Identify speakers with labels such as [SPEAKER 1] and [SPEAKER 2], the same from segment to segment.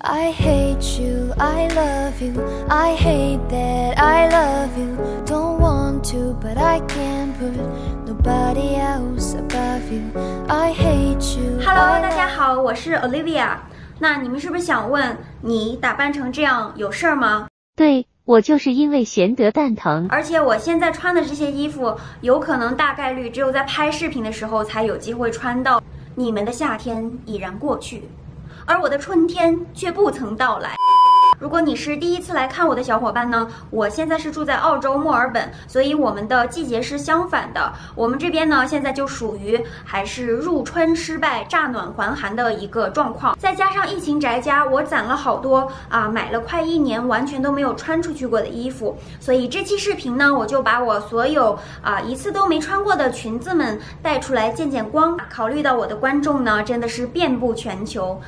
[SPEAKER 1] I hate you, I love you, I hate that I love you. Don't want to, but I can't put nobody else above you. I hate you.
[SPEAKER 2] Hello，大家好，我是 Olivia。那你们是不是想问，你打扮成这样有事儿吗？
[SPEAKER 3] 对我就是因为闲得蛋疼。
[SPEAKER 2] 而且我现在穿的这些衣服，有可能大概率只有在拍视频的时候才有机会穿到。你们的夏天已然过去，而我的春天却不曾到来。如果你是第一次来看我的小伙伴呢，我现在是住在澳洲墨尔本，所以我们的季节是相反的。我们这边呢，现在就属于还是入春失败、乍暖还寒的一个状况。再加上疫情宅家，我攒了好多啊，买了快一年完全都没有穿出去过的衣服，所以这期视频呢，我就把我所有啊一次都没穿过的裙子们带出来见见光。考虑到我的观众呢，真的是遍布全球。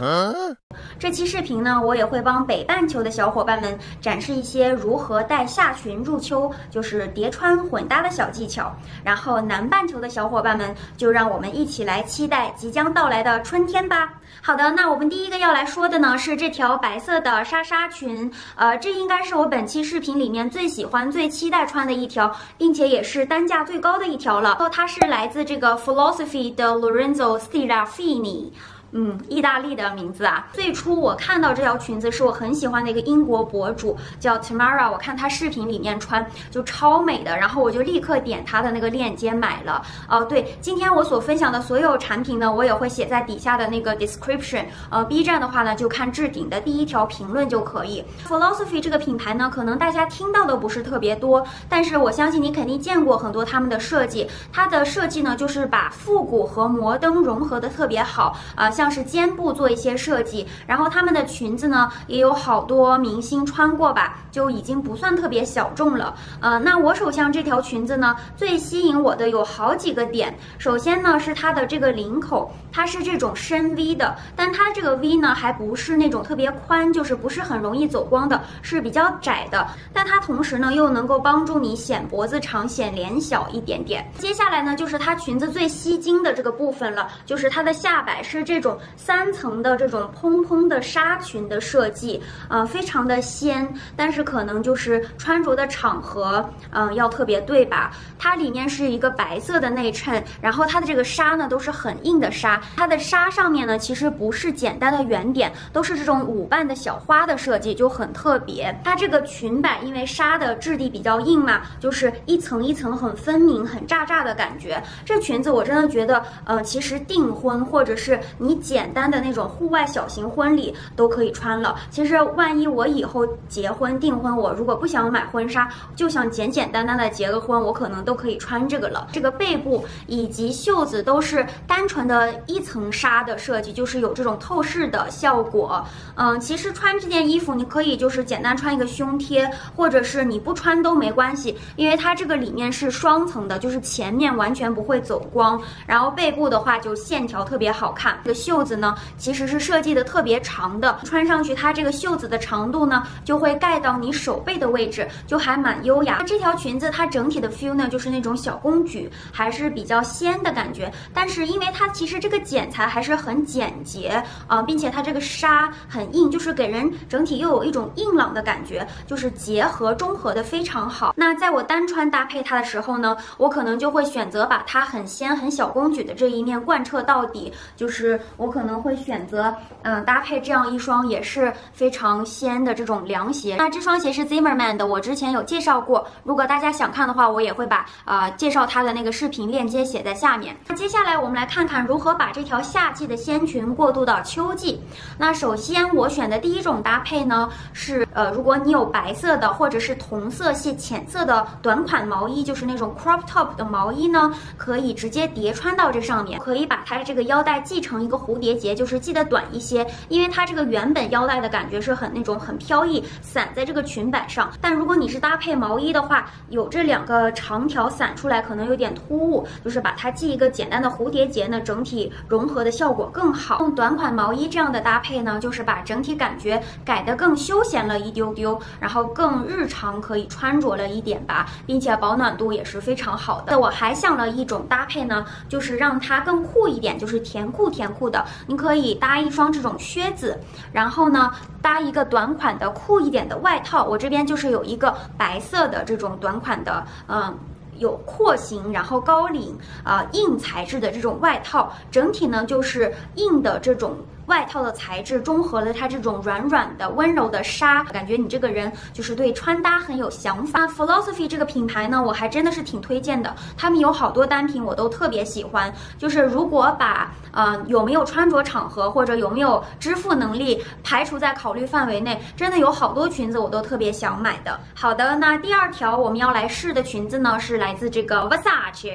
[SPEAKER 2] 这期视频呢，我也会帮北半球的小伙伴们展示一些如何带下裙入秋，就是叠穿混搭的小技巧。然后南半球的小伙伴们，就让我们一起来期待即将到来的春天吧。好的，那我们第一个要来说的呢是这条白色的纱纱裙，呃，这应该是我本期视频里面最喜欢、最期待穿的一条，并且也是单价最高的一条了。它是来自这个 Philosophy 的 Lorenzo Stirafini。嗯，意大利的名字啊。最初我看到这条裙子是我很喜欢的一个英国博主叫 Tamara，我看她视频里面穿就超美的，然后我就立刻点她的那个链接买了。哦、对，今天我所分享的所有产品呢，我也会写在底下的那个 description。呃，B 站的话呢，就看置顶的第一条评论就可以。Philosophy 这个品牌呢，可能大家听到的不是特别多，但是我相信你肯定见过很多他们的设计。它的设计呢，就是把复古和摩登融合的特别好啊、像是肩部做一些设计，然后他们的裙子呢，也有好多明星穿过吧，就已经不算特别小众了。呃，那我手上这条裙子呢，最吸引我的有好几个点。首先呢，是它的这个领口，它是这种深 V 的，但它这个 V 呢，还不是那种特别宽，就是不是很容易走光的，是比较窄的。但它同时呢，又能够帮助你显脖子长、显脸小一点点。接下来呢，就是它裙子最吸睛的这个部分了，就是它的下摆是这种三层的这种蓬蓬的纱裙的设计，呃，非常的仙，但是可能就是穿着的场合，嗯、要特别对吧？它里面是一个白色的内衬，然后它的这个纱呢都是很硬的纱，它的纱上面呢其实不是简单的圆点，都是这种五瓣的小花的设计，就很特别。它这个裙摆因为纱的质地比较硬嘛，就是一层一层很分明、很炸炸的感觉。这裙子我真的觉得，呃，其实订婚或者是你简单的那种户外小型婚礼都可以穿了。其实万一我以后结婚订婚，我如果不想买婚纱，就想简简单单的结个婚，我可能都可以穿这个了。这个背部以及袖子都是单纯的一层纱的设计，就是有这种透视的效果。嗯，其实穿这件衣服，你可以就是简单穿一个胸贴，或者是你不穿都没关系，因为它这个里面是双层的，就是前面完全不会走光，然后背部的话就线条特别好看。这个袖袖子呢，其实是设计的特别长的，穿上去它这个袖子的长度呢，就会盖到你手背的位置，就还蛮优雅。那这条裙子它整体的 feel 呢，就是那种小公举，还是比较仙的感觉。但是因为它其实这个剪裁还是很简洁啊、并且它这个纱很硬，就是给人整体又有一种硬朗的感觉，就是结合中和的非常好。那在我单穿搭配它的时候呢，我可能就会选择把它很仙、很小公举的这一面贯彻到底，就是我可能会选择嗯搭配这样一双也是非常仙的这种凉鞋。那这双鞋是 Zimmermann 的，我之前有介绍过，如果大家想看的话，我也会把呃介绍它的那个视频链接写在下面。那接下来我们来看看如何把这条夏季的仙裙过渡到秋季。那首先我选的第一种搭配呢是呃，如果你有白色的或者是同色系浅色的短款毛衣，就是那种 crop top 的毛衣呢，可以直接叠穿到这上面，可以把它的这个腰带系成一个蝴蝶结，就是系得短一些，因为它这个原本腰带的感觉是很那种很飘逸，散在这个裙摆上。但如果你是搭配毛衣的话，有这两个长条散出来可能有点突兀，就是把它系一个简单的蝴蝶结呢，整体融合的效果更好。用短款毛衣这样的搭配呢，就是把整体感觉改得更休闲了一丢丢，然后更日常可以穿着了一点吧，并且保暖度也是非常好的。那我还想了一种搭配呢，就是让它更酷一点，就是甜酷甜酷的。的，你可以搭一双这种靴子，然后呢搭一个短款的酷一点的外套。我这边就是有一个白色的这种短款的，嗯。有廓形，然后高领啊硬材质的这种外套，整体呢就是硬的这种。外套的材质中和了它这种软软的、温柔的纱，感觉你这个人就是对穿搭很有想法。那 Philosophy 这个品牌呢，我还真的是挺推荐的，他们有好多单品我都特别喜欢。就是如果把呃有没有穿着场合或者有没有支付能力排除在考虑范围内，真的有好多裙子我都特别想买的。好的，那第二条我们要来试的裙子呢，是来自这个 Versace，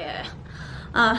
[SPEAKER 2] 嗯，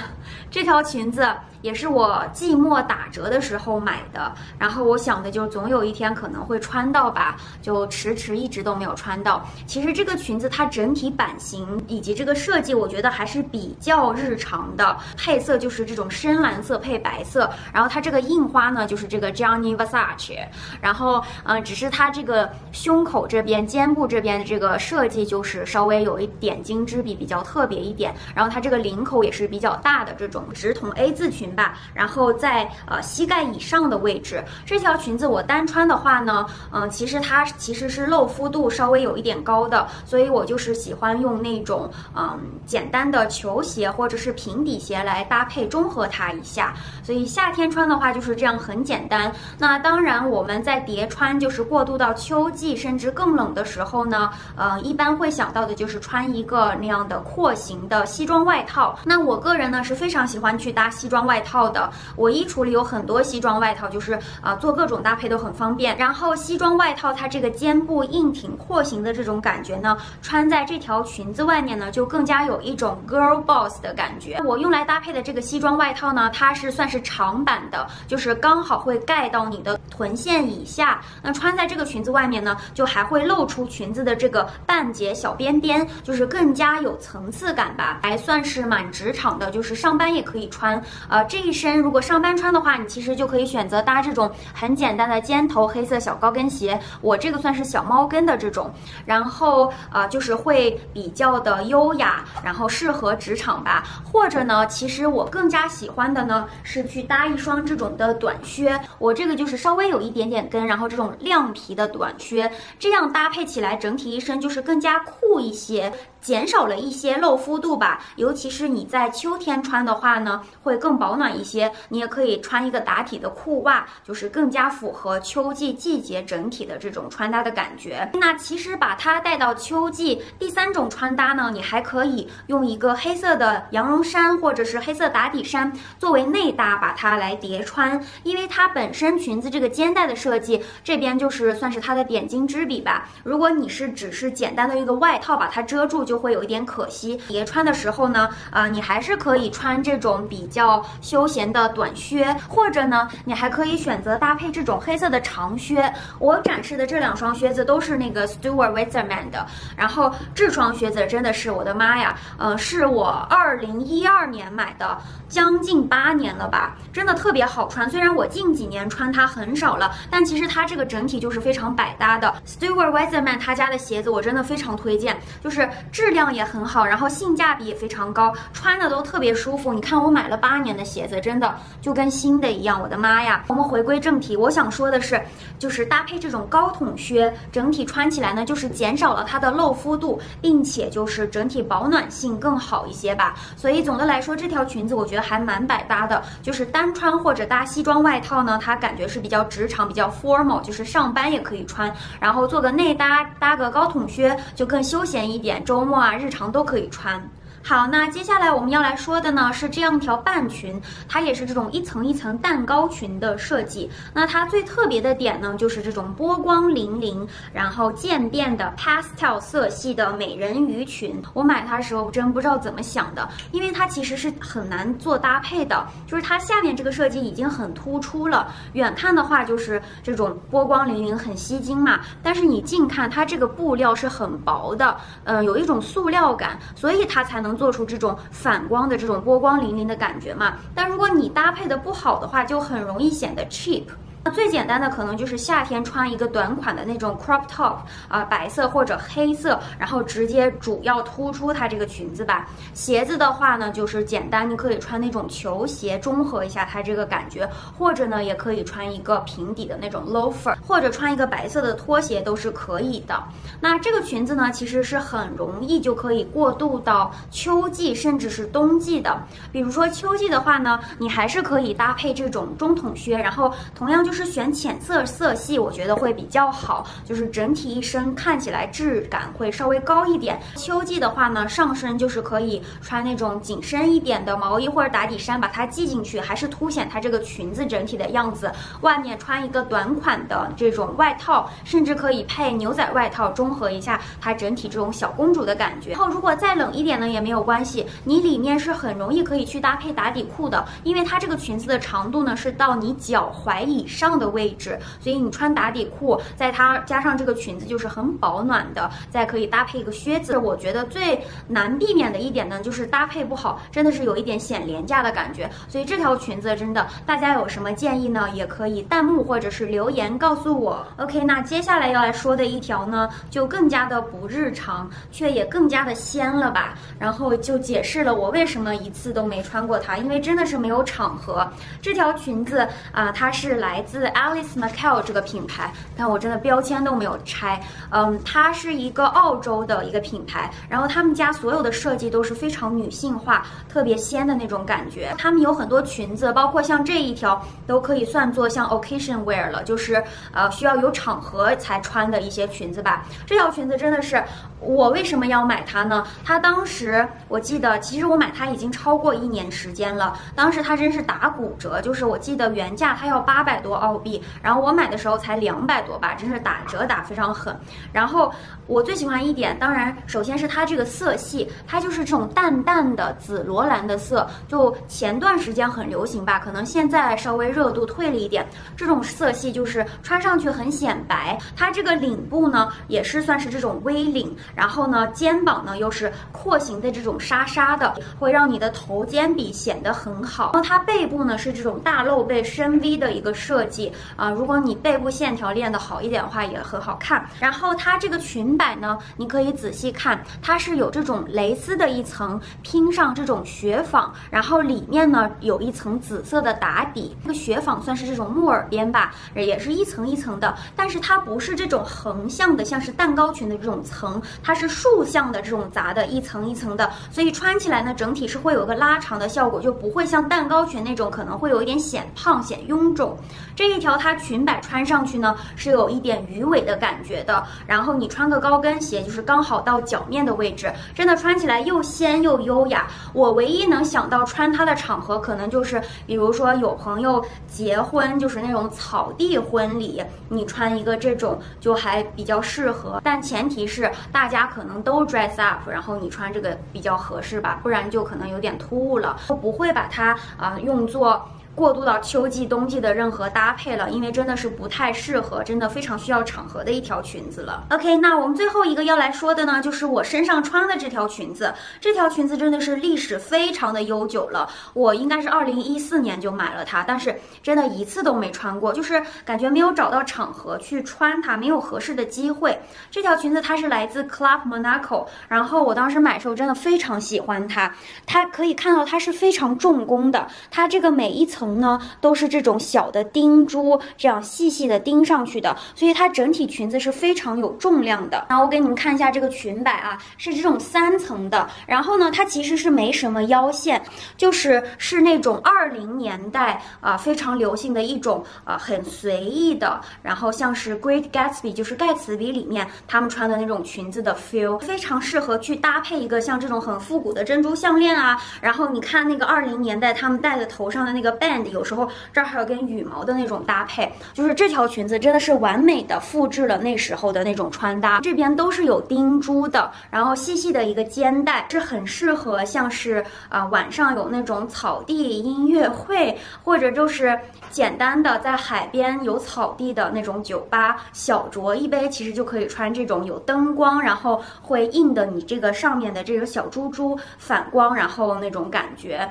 [SPEAKER 2] 这条裙子。也是我季末打折的时候买的，然后我想的就总有一天可能会穿到吧，就迟迟一直都没有穿到。其实这个裙子它整体版型以及这个设计，我觉得还是比较日常的。配色就是这种深蓝色配白色，然后它这个印花呢就是这个 Johnny Versace，然后嗯，只是它这个胸口这边、肩部这边的这个设计就是稍微有一点精致，比比较特别一点。然后它这个领口也是比较大的这种直筒 A 字裙。吧，然后在呃膝盖以上的位置，这条裙子我单穿的话呢，嗯，其实它其实是露肤度稍微有一点高的，所以我就是喜欢用那种嗯简单的球鞋或者是平底鞋来搭配中和它一下。所以夏天穿的话就是这样很简单。那当然我们在叠穿就是过渡到秋季甚至更冷的时候呢，呃，一般会想到的就是穿一个那样的廓形的西装外套。那我个人呢是非常喜欢去搭西装外。外套的，我衣橱里有很多西装外套，就是啊做各种搭配都很方便。然后西装外套它这个肩部硬挺廓形的这种感觉呢，穿在这条裙子外面呢，就更加有一种 girl boss 的感觉。我用来搭配的这个西装外套呢，它是算是长版的，就是刚好会盖到你的臀线以下。那穿在这个裙子外面呢，就还会露出裙子的这个半截小边边，就是更加有层次感吧，还算是蛮职场的，就是上班也可以穿。呃这。一身如果上班穿的话，你其实就可以选择搭这种很简单的尖头黑色小高跟鞋。我这个算是小猫跟的这种，然后呃就是会比较的优雅，然后适合职场吧。或者呢，其实我更加喜欢的呢是去搭一双这种的短靴。我这个就是稍微有一点点跟，然后这种亮皮的短靴，这样搭配起来整体一身就是更加酷一些。减少了一些露肤度吧，尤其是你在秋天穿的话呢，会更保暖一些。你也可以穿一个打底的裤袜，就是更加符合秋季季节整体的这种穿搭的感觉。那其实把它带到秋季，第三种穿搭呢，你还可以用一个黑色的羊绒衫或者是黑色打底衫作为内搭，把它来叠穿。因为它本身裙子这个肩带的设计，这边就是算是它的点睛之笔吧。如果你是只是简单的一个外套把它遮住，就会有一点可惜。叠穿的时候呢，呃，你还是可以穿这种比较休闲的短靴，或者呢，你还可以选择搭配这种黑色的长靴。我展示的这两双靴子都是那个 Stuart Weitzman 的，然后这双靴子真的是我的妈呀，呃，是我二零一二年买的，将近八年了吧，真的特别好穿。虽然我近几年穿它很少了，但其实它这个整体就是非常百搭的。Stuart Weitzman 他家的鞋子我真的非常推荐，就是质。质量也很好，然后性价比也非常高，穿的都特别舒服。你看我买了八年的鞋鞋子，真的就跟新的一样。我的妈呀！我们回归正题，我想说的是，就是搭配这种高筒靴，整体穿起来呢，就是减少了它的露肤度，并且就是整体保暖性更好一些吧。所以总的来说，这条裙子我觉得还蛮百搭的，就是单穿或者搭西装外套呢，它感觉是比较职场、比较 formal，就是上班也可以穿，然后做个内搭，搭个高筒靴就更休闲一点，周末。啊，日常都可以穿。好，那接下来我们要来说的呢是这样一条半裙，它也是这种一层一层蛋糕裙的设计。那它最特别的点呢，就是这种波光粼粼，然后渐变的 pastel 色系的美人鱼裙。我买它的时候真不知道怎么想的，因为它其实是很难做搭配的，就是它下面这个设计已经很突出了，远看的话就是这种波光粼粼很吸睛嘛。但是你近看，它这个布料是很薄的，嗯，有一种塑料感，所以它才能。做出这种反光的这种波光粼粼的感觉嘛？但如果你搭配的不好的话，就很容易显得 cheap。那最简单的可能就是夏天穿一个短款的那种 crop top 啊、白色或者黑色，然后直接主要突出它这个裙子吧。鞋子的话呢，就是简单，你可以穿那种球鞋，中和一下它这个感觉，或者呢，也可以穿一个平底的那种 loafer，或者穿一个白色的拖鞋都是可以的。那这个裙子呢，其实是很容易就可以过渡到秋季甚至是冬季的。比如说秋季的话呢，你还是可以搭配这种中筒靴，然后同样就是是选浅色色系，我觉得会比较好，就是整体一身看起来质感会稍微高一点。秋季的话呢，上身就是可以穿那种紧身一点的毛衣或者打底衫，把它系进去，还是凸显它这个裙子整体的样子。外面穿一个短款的这种外套，甚至可以配牛仔外套，中和一下它整体这种小公主的感觉。然后如果再冷一点呢，也没有关系，你里面是很容易可以去搭配打底裤的，因为它这个裙子的长度呢是到你脚踝以上的位置，所以你穿打底裤，在它加上这个裙子就是很保暖的，再可以搭配一个靴子。我觉得最难避免的一点呢，就是搭配不好，真的是有一点显廉价的感觉。所以这条裙子真的，大家有什么建议呢？也可以弹幕或者是留言告诉我。OK，那接下来要来说的一条呢，就更加的不日常，却也更加的仙了吧。然后就解释了我为什么一次都没穿过它，因为真的是没有场合。这条裙子啊、它是来自 Alice McCall 这个品牌，但我真的标签都没有拆。嗯，它是一个澳洲的一个品牌，然后他们家所有的设计都是非常女性化、特别仙的那种感觉。他们有很多裙子，包括像这一条，都可以算作像 occasion wear 了，就是呃需要有场合才穿的一些裙子吧。这条裙子真的是，我为什么要买它呢？它当时我记得，其实我买它已经超过一年时间了。当时它真是打骨折，就是我记得原价它要八百多澳币，然后我买的时候才两百多吧，真是打折打非常狠。然后我最喜欢一点，当然首先是它这个色系，它就是这种淡淡的紫罗兰的色，就前段时间很流行吧，可能现在稍微热度退了一点。这种色系就是穿上去很显白，它这个领部呢也是算是这种 V 领，然后呢肩膀呢又是廓形的这种纱纱的，会让你的头肩比显得很好。然后它背部呢是这种大露背深 V 的一个设计啊、如果你背部线条练得好一点的话，也很好看。然后它这个裙摆呢，你可以仔细看，它是有这种蕾丝的一层拼上这种雪纺，然后里面呢有一层紫色的打底。这个雪纺算是这种木耳边吧，也是一层一层的，但是它不是这种横向的，像是蛋糕裙的这种层，它是竖向的这种杂的，一层一层的，所以穿起来呢，整体是会有个拉长的效果，就不会像蛋糕裙那种可能会有一点显胖、显臃肿。这一条它裙摆穿上去呢，是有一点鱼尾的感觉的，然后你穿个高跟鞋，就是刚好到脚面的位置，真的穿起来又仙又优雅。我唯一能想到穿它的场合，可能就是比如说有朋友结婚，就是那种草地婚礼，你穿一个这种就还比较适合，但前提是大大家可能都 dress up，然后你穿这个比较合适吧，不然就可能有点突兀了。我不会把它啊、用作。过渡到秋季、冬季的任何搭配了，因为真的是不太适合，真的非常需要场合的一条裙子了。OK，那我们最后一个要来说的呢，就是我身上穿的这条裙子。这条裙子真的是历史非常的悠久了，我应该是二零一四年就买了它，但是真的一次都没穿过，就是感觉没有找到场合去穿它，没有合适的机会。这条裙子它是来自 Club Monaco，然后我当时买的时候真的非常喜欢它，它可以看到它是非常重工的，它这个每一层。呢都是这种小的钉珠，这样细细的钉上去的，所以它整体裙子是非常有重量的。然后我给你们看一下这个裙摆啊，是这种三层的。然后呢，它其实是没什么腰线，就是是那种二零年代啊、非常流行的一种啊、很随意的，然后像是 Great Gatsby 就是盖茨比里面他们穿的那种裙子的 feel，非常适合去搭配一个像这种很复古的珍珠项链啊。然后你看那个二零年代他们戴的头上的那个 band。有时候这儿还有跟羽毛的那种搭配，就是这条裙子真的是完美的复制了那时候的那种穿搭。这边都是有钉珠的，然后细细的一个肩带，是很适合像是啊、晚上有那种草地音乐会，或者就是简单的在海边有草地的那种酒吧，小酌一杯，其实就可以穿这种有灯光，然后会映的你这个上面的这个小珠珠反光，然后那种感觉。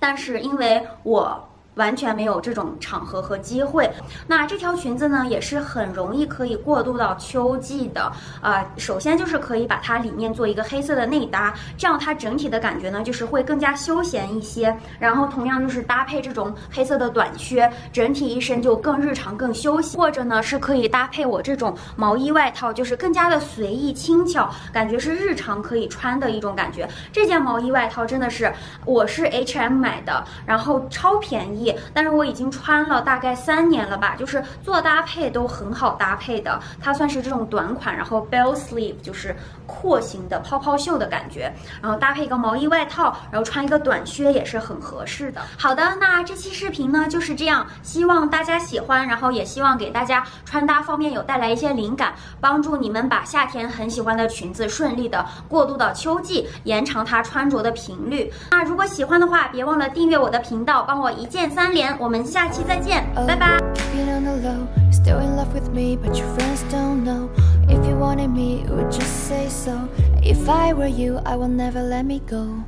[SPEAKER 2] 但是因为我。完全没有这种场合和机会。那这条裙子呢，也是很容易可以过渡到秋季的。呃，首先就是可以把它里面做一个黑色的内搭，这样它整体的感觉呢，就是会更加休闲一些。然后同样就是搭配这种黑色的短靴，整体一身就更日常、更休闲。或者呢，是可以搭配我这种毛衣外套，就是更加的随意轻巧，感觉是日常可以穿的一种感觉。这件毛衣外套真的是我是 H&M 买的，然后超便宜，但是我已经穿了大概三年了吧，就是做搭配都很好搭配的。它算是这种短款，然后 bell sleeve 就是廓形的泡泡袖的感觉，然后搭配一个毛衣外套，然后穿一个短靴也是很合适的。好的，那这期视频呢就是这样，希望大家喜欢，然后也希望给大家穿搭方面有带来一些灵感，帮助你们把夏天很喜欢的裙子顺利的过渡到秋季，延长它穿着的频率。那如果喜欢的话，别忘了订阅我的频道，帮我一键三连。我们下期再见，拜拜。
[SPEAKER 1] Still in love with me, but your friends don't know. If you wanted me, you would just say so. If I were you, I will never let me go.